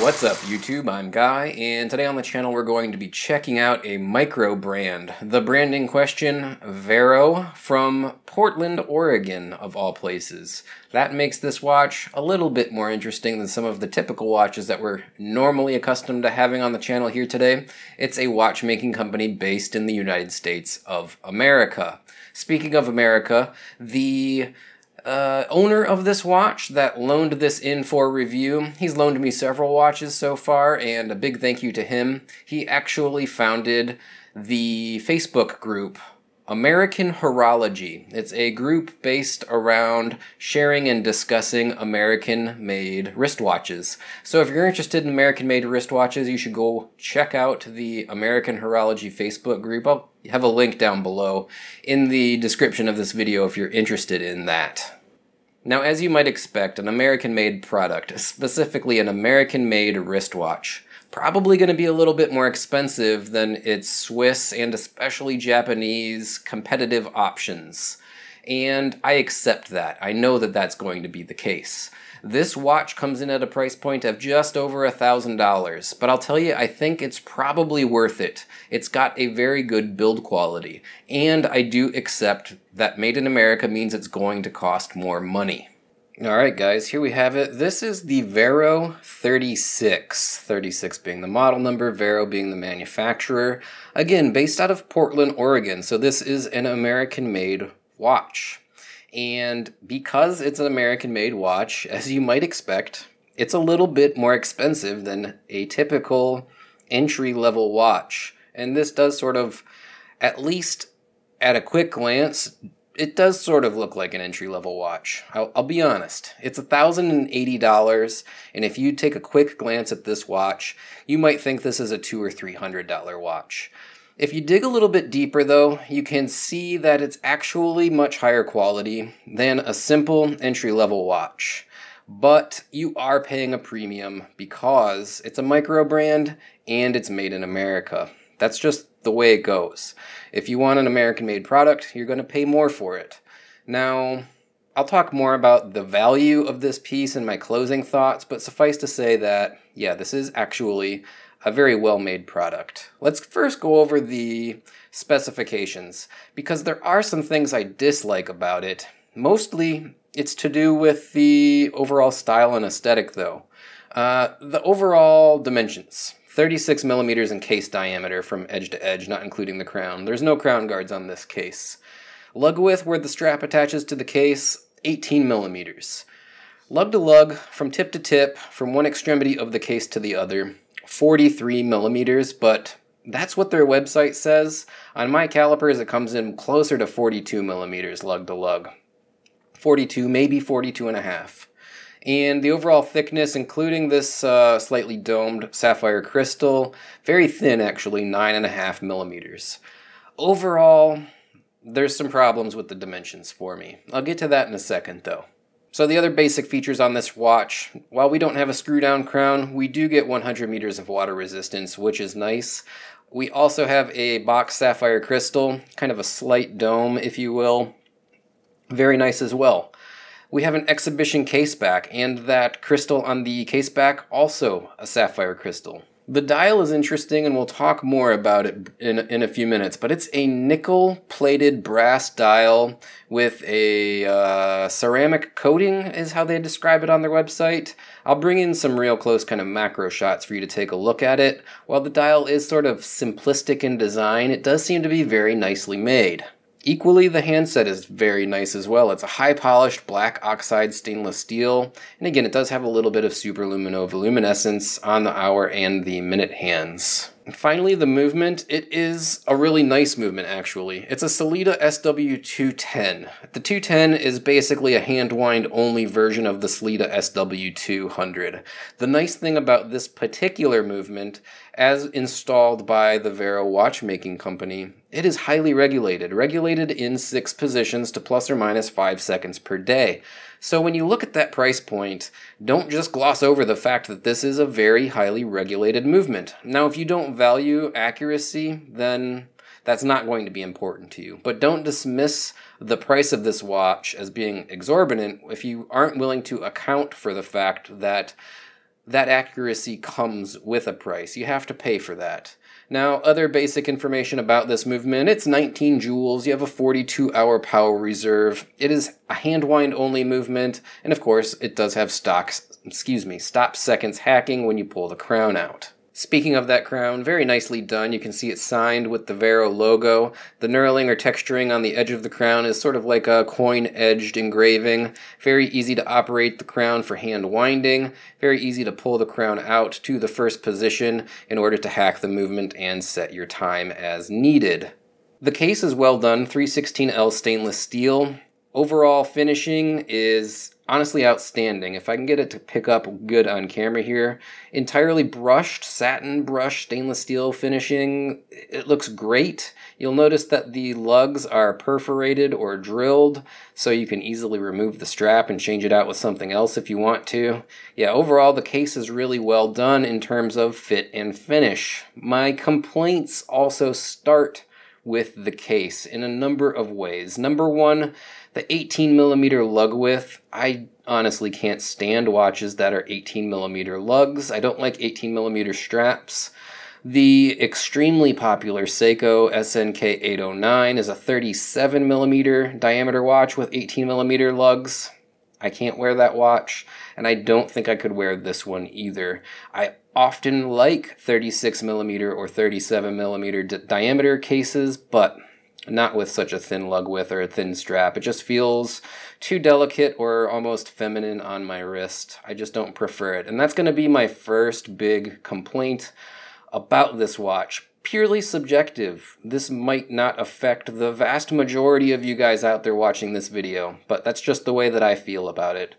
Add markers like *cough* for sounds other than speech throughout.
What's up YouTube? I'm Guy and today on the channel we're going to be checking out a micro brand. The brand in question, Vero from Portland, Oregon of all places. That makes this watch a little bit more interesting than some of the typical watches that we're normally accustomed to having on the channel here today. It's a watchmaking company based in the United States of America. Speaking of America, the uh, owner of this watch that loaned this in for review. He's loaned me several watches so far, and a big thank you to him. He actually founded the Facebook group American Horology. It's a group based around sharing and discussing American made wristwatches. So if you're interested in American made wristwatches, you should go check out the American Horology Facebook group. I'll have a link down below in the description of this video if you're interested in that. Now, as you might expect, an American made product, specifically an American made wristwatch, probably going to be a little bit more expensive than its Swiss and especially Japanese competitive options. And I accept that. I know that that's going to be the case. This watch comes in at a price point of just over a $1,000, but I'll tell you, I think it's probably worth it. It's got a very good build quality, and I do accept that made in America means it's going to cost more money. Alright guys, here we have it. This is the Vero 36. 36 being the model number, Vero being the manufacturer. Again, based out of Portland, Oregon, so this is an American-made watch. And because it's an American made watch, *laughs* as you might expect, it's a little bit more expensive than a typical entry level watch. And this does sort of, at least at a quick glance, it does sort of look like an entry level watch. I'll, I'll be honest. It's $1,080, and if you take a quick glance at this watch, you might think this is a two or three hundred dollar watch. If you dig a little bit deeper though, you can see that it's actually much higher quality than a simple entry level watch. But you are paying a premium because it's a micro brand and it's made in America. That's just the way it goes. If you want an American made product, you're going to pay more for it. Now, I'll talk more about the value of this piece in my closing thoughts, but suffice to say that, yeah, this is actually a very well made product. Let's first go over the specifications because there are some things I dislike about it. Mostly it's to do with the overall style and aesthetic though. Uh, the overall dimensions 36 millimeters in case diameter from edge to edge, not including the crown. There's no crown guards on this case. Lug width where the strap attaches to the case 18 millimeters. Lug to lug, from tip to tip, from one extremity of the case to the other, 43 millimeters, but that's what their website says. On my calipers, it comes in closer to 42 millimeters lug to lug. 42, maybe 42 and a half. And the overall thickness, including this uh, slightly domed sapphire crystal, very thin actually, 9.5 millimeters. Overall, there's some problems with the dimensions for me. I'll get to that in a second though. So the other basic features on this watch, while we don't have a screw down crown, we do get 100 meters of water resistance, which is nice. We also have a box sapphire crystal, kind of a slight dome, if you will. Very nice as well. We have an exhibition case back, and that crystal on the case back, also a sapphire crystal. The dial is interesting, and we'll talk more about it in, in a few minutes, but it's a nickel plated brass dial with a uh, ceramic coating, is how they describe it on their website. I'll bring in some real close kind of macro shots for you to take a look at it. While the dial is sort of simplistic in design, it does seem to be very nicely made. Equally, the handset is very nice as well. It's a high polished black oxide stainless steel, and again, it does have a little bit of superluminova luminescence on the hour and the minute hands. And finally, the movement. It is a really nice movement, actually. It's a Sellita SW210. The 210 is basically a hand wind only version of the Sellita SW200. The nice thing about this particular movement, as installed by the Vero watchmaking company, it is highly regulated, regulated in six positions to plus or minus five seconds per day. So when you look at that price point, don't just gloss over the fact that this is a very highly regulated movement. Now, if you don't value accuracy, then that's not going to be important to you. But don't dismiss the price of this watch as being exorbitant if you aren't willing to account for the fact that that accuracy comes with a price. You have to pay for that. Now, other basic information about this movement, it's 19 jewels, you have a 42 hour power reserve, it is a hand wind only movement, and of course, it does have stocks, excuse me, stop seconds hacking when you pull the crown out. Speaking of that crown, very nicely done. You can see it signed with the Vero logo. The knurling or texturing on the edge of the crown is sort of like a coin-edged engraving. Very easy to operate the crown for hand winding. Very easy to pull the crown out to the first position in order to hack the movement and set your time as needed. The case is well done, 316L stainless steel. Overall finishing is honestly outstanding. If I can get it to pick up good on camera here, entirely brushed, satin brushed stainless steel finishing, it looks great. You'll notice that the lugs are perforated or drilled, so you can easily remove the strap and change it out with something else if you want to. Yeah, overall the case is really well done in terms of fit and finish. My complaints also start with the case in a number of ways. Number one, the 18 millimeter lug width, I honestly can't stand watches that are 18 millimeter lugs. I don't like 18 millimeter straps. The extremely popular Seiko SNK 809 is a 37 millimeter diameter watch with 18 millimeter lugs. I can't wear that watch, and I don't think I could wear this one either. I often like 36 millimeter or 37 millimeter diameter cases, but not with such a thin lug width or a thin strap. It just feels too delicate or almost feminine on my wrist. I just don't prefer it. And that's going to be my first big complaint about this watch. Purely subjective. This might not affect the vast majority of you guys out there watching this video, but that's just the way that I feel about it.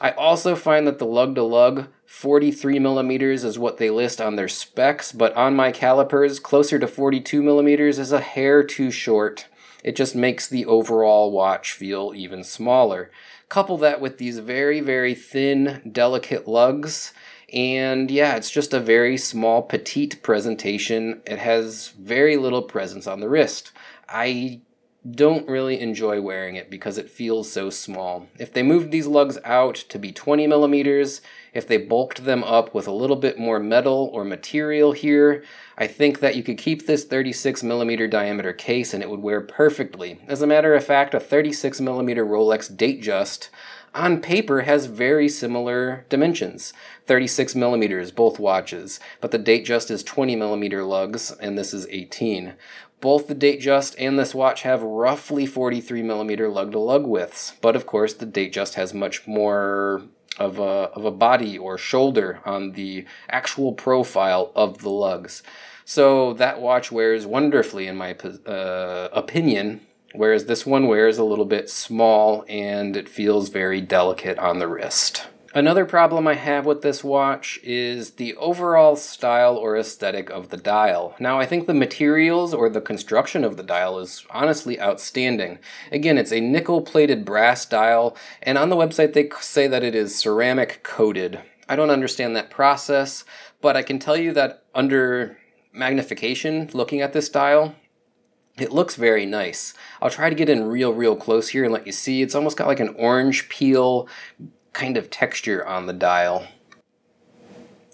I also find that the lug to lug 43 millimeters is what they list on their specs, but on my calipers, closer to 42 millimeters is a hair too short. It just makes the overall watch feel even smaller. Couple that with these very, very thin, delicate lugs, and yeah, it's just a very small, petite presentation. It has very little presence on the wrist. I don't really enjoy wearing it because it feels so small. If they moved these lugs out to be 20 millimeters, if they bulked them up with a little bit more metal or material here, I think that you could keep this 36 millimeter diameter case and it would wear perfectly. As a matter of fact, a 36 millimeter Rolex Datejust on paper has very similar dimensions 36 millimeters both watches but the Datejust is 20 millimeter lugs and this is 18 both the Datejust and this watch have roughly 43 millimeter lug to lug widths, but of course the Datejust has much more of a, of a body or shoulder on the actual profile of the lugs. So that watch wears wonderfully, in my uh, opinion, whereas this one wears a little bit small and it feels very delicate on the wrist. Another problem I have with this watch is the overall style or aesthetic of the dial. Now, I think the materials or the construction of the dial is honestly outstanding. Again, it's a nickel-plated brass dial, and on the website they say that it is ceramic coated. I don't understand that process, but I can tell you that under magnification, looking at this dial, it looks very nice. I'll try to get in real, real close here and let you see. It's almost got like an orange peel kind of texture on the dial.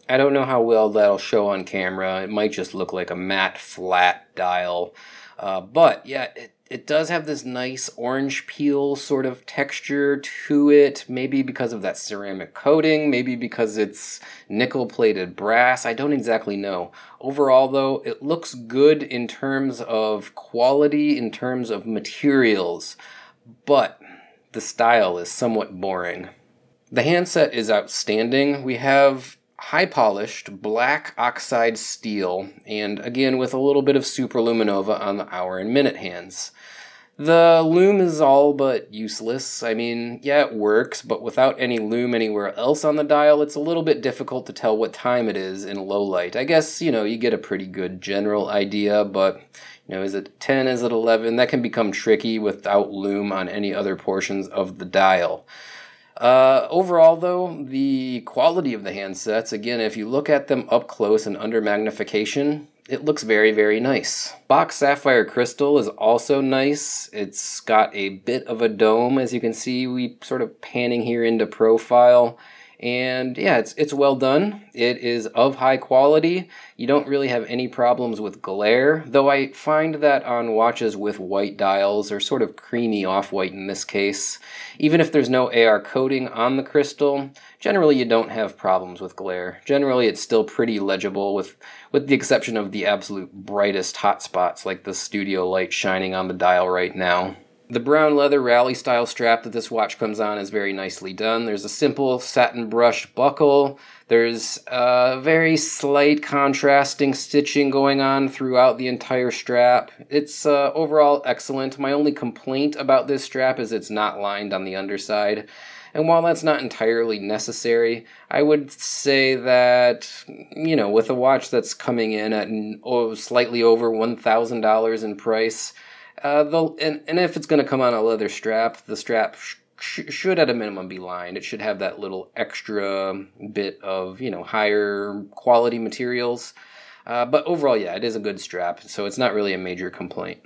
I don't know how well that'll show on camera. It might just look like a matte flat dial. Uh, but yeah, it, it does have this nice orange peel sort of texture to it. Maybe because of that ceramic coating, maybe because it's nickel plated brass. I don't exactly know. Overall though, it looks good in terms of quality, in terms of materials, but the style is somewhat boring. The handset is outstanding. We have high polished black oxide steel, and again with a little bit of superluminova on the hour and minute hands. The lume is all but useless. I mean, yeah, it works, but without any lume anywhere else on the dial, it's a little bit difficult to tell what time it is in low light. I guess, you know, you get a pretty good general idea, but, you know, is it 10, is it 11? That can become tricky without lume on any other portions of the dial. Uh, overall, though, the quality of the handsets, again, if you look at them up close and under magnification, it looks very, very nice. Box Sapphire Crystal is also nice. It's got a bit of a dome, as you can see, we sort of panning here into profile. And yeah, it's it's well done. It is of high quality. You don't really have any problems with glare, though I find that on watches with white dials or sort of creamy off-white in this case, even if there's no AR coating on the crystal, generally you don't have problems with glare. Generally it's still pretty legible with with the exception of the absolute brightest hotspots like the studio light shining on the dial right now. The brown leather rally style strap that this watch comes on is very nicely done. There's a simple satin brushed buckle. There's a very slight contrasting stitching going on throughout the entire strap. It's uh, overall excellent. My only complaint about this strap is it's not lined on the underside. And while that's not entirely necessary, I would say that, you know, with a watch that's coming in at oh, slightly over $1,000 in price, uh, the and, and if it's going to come on a leather strap, the strap sh- should at a minimum be lined. It should have that little extra bit of you know higher quality materials. Uh, but overall, yeah, it is a good strap, so it's not really a major complaint.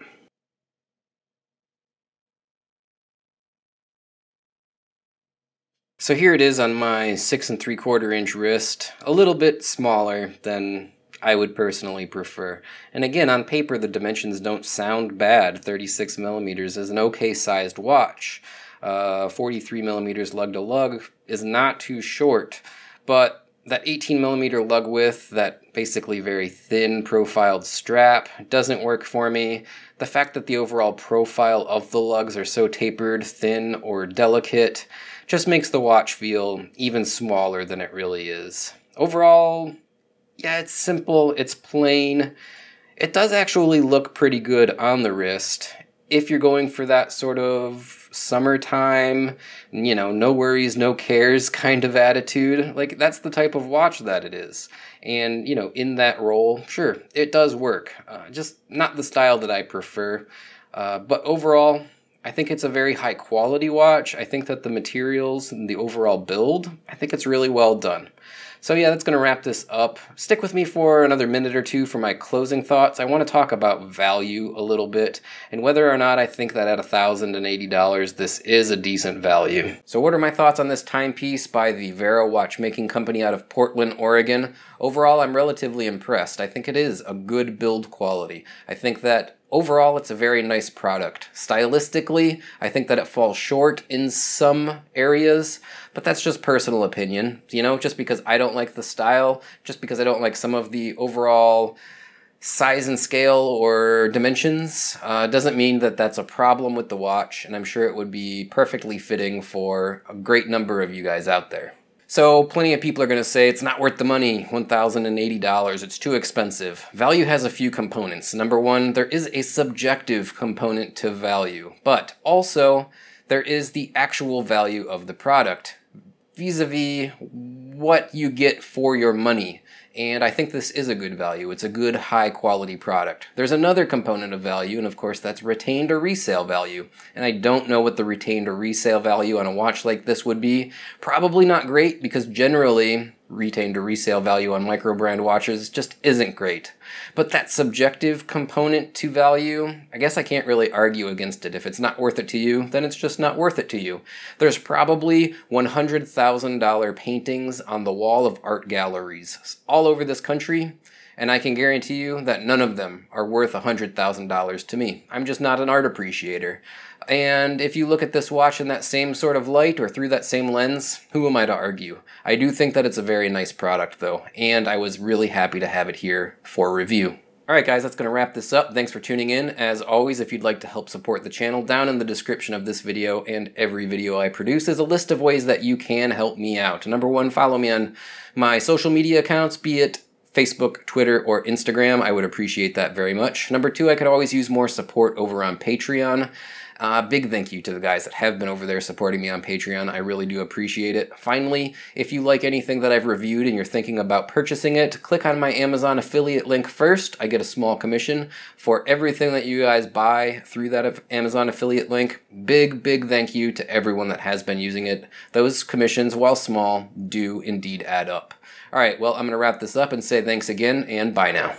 So here it is on my six and three quarter inch wrist, a little bit smaller than I would personally prefer. And again, on paper, the dimensions don't sound bad. 36 millimeters is an okay sized watch. Uh, 43 millimeters lug to lug is not too short, but that 18 millimeter lug width, that basically very thin profiled strap, doesn't work for me. The fact that the overall profile of the lugs are so tapered, thin, or delicate just makes the watch feel even smaller than it really is. Overall, yeah, it's simple, it's plain. It does actually look pretty good on the wrist if you're going for that sort of summertime, you know, no worries, no cares kind of attitude. Like, that's the type of watch that it is. And, you know, in that role, sure, it does work. Uh, just not the style that I prefer. Uh, but overall, I think it's a very high quality watch. I think that the materials and the overall build, I think it's really well done. So yeah, that's going to wrap this up. Stick with me for another minute or two for my closing thoughts. I want to talk about value a little bit and whether or not I think that at $1,080 this is a decent value. So what are my thoughts on this timepiece by the Vero Watchmaking Company out of Portland, Oregon? Overall, I'm relatively impressed. I think it is a good build quality. I think that overall it's a very nice product. Stylistically, I think that it falls short in some areas, but that's just personal opinion. You know, just because I don't like the style, just because I don't like some of the overall size and scale or dimensions uh, doesn't mean that that's a problem with the watch, and I'm sure it would be perfectly fitting for a great number of you guys out there. So plenty of people are going to say it's not worth the money, $1,080, it's too expensive. Value has a few components. Number one, there is a subjective component to value, but also there is the actual value of the product vis-a-vis what you get for your money and I think this is a good value. It's a good high quality product. There's another component of value, and of course that's retained or resale value. And I don't know what the retained or resale value on a watch like this would be. Probably not great because generally retained to resale value on micro brand watches just isn't great. But that subjective component to value, I guess I can't really argue against it. If it's not worth it to you, then it's just not worth it to you. There's probably $100,000 paintings on the wall of art galleries all over this country, and I can guarantee you that none of them are worth $100,000 to me. I'm just not an art appreciator. And if you look at this watch in that same sort of light or through that same lens, who am I to argue? I do think that it's a very nice product though, and I was really happy to have it here for review. Alright guys, that's going to wrap this up. Thanks for tuning in. As always, if you'd like to help support the channel, down in the description of this video and every video I produce is a list of ways that you can help me out. Number one, follow me on my social media accounts, be it Facebook, Twitter, or Instagram. I would appreciate that very much. Number two, I could always use more support over on Patreon. Uh, big thank you to the guys that have been over there supporting me on Patreon. I really do appreciate it. Finally, if you like anything that I've reviewed and you're thinking about purchasing it, click on my Amazon affiliate link first. I get a small commission for everything that you guys buy through that Amazon affiliate link. Big, big thank you to everyone that has been using it. Those commissions, while small, do indeed add up. All right, well, I'm going to wrap this up and say thanks again and bye now.